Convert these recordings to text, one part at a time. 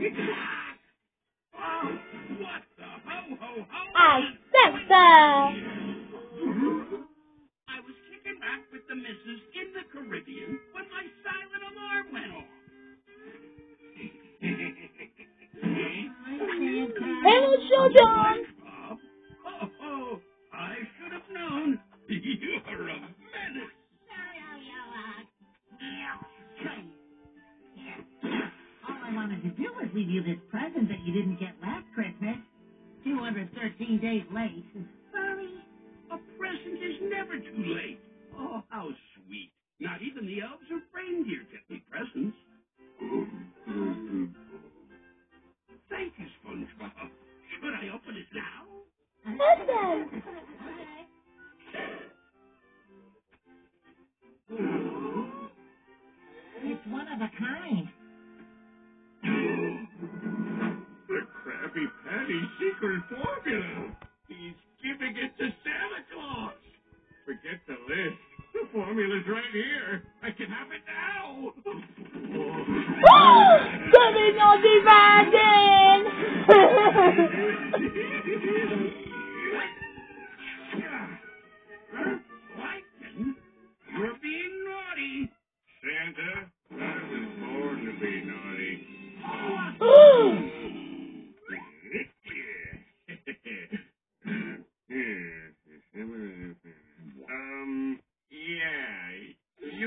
oh, what the ho ho ho? I said so. I was kicking back with the missus in the Caribbean when my silent alarm went off. Hello, children. All I wanted to do was leave you this present that you didn't get last Christmas. 213 days late. Sorry. A present is never too late. Oh, how sweet. Not even the elves or reindeer get me presents. Thank you, SpongeBob. Should I open it now? Listen. It's one of a kind. The Krabby Patty secret formula. He's giving it to Santa Claus. Forget the list. The formula's right here. I can have it now. Oh, Sunny Naughty Brandon.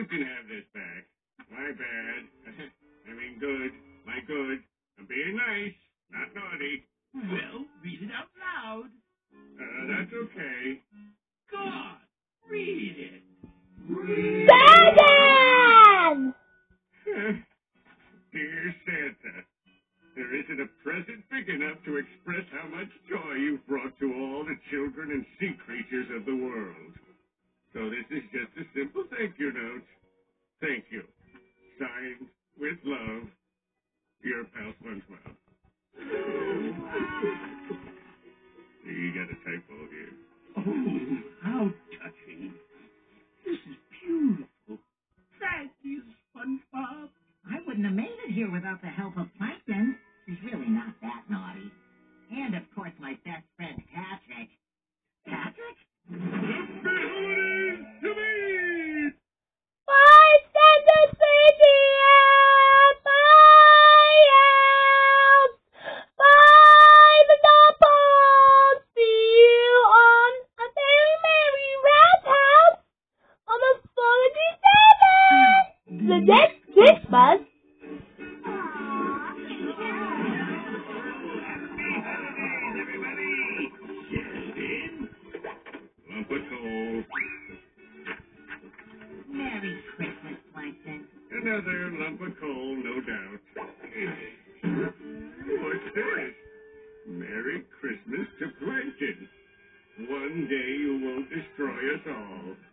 You can have this back. My bad. I mean, good. My good. I'm being nice, not naughty. Well, read it out loud. Uh, that's okay. God, read it. Brandon. Dear Santa, there isn't a present big enough to express how much joy you've brought to all the children and sea creatures of the world. So this is just a simple thank you note. Thank you. Signed, with love, your pal SpongeBob. You got a typo here. Oh, how touching. This is beautiful. Thank you, SpongeBob. I wouldn't have made it here without the help of Christmas. Justin? Lump of coal. Merry Christmas, Plankton. Another lump of coal, no doubt. What's this? Merry Christmas to Plankton. One day you won't destroy us all.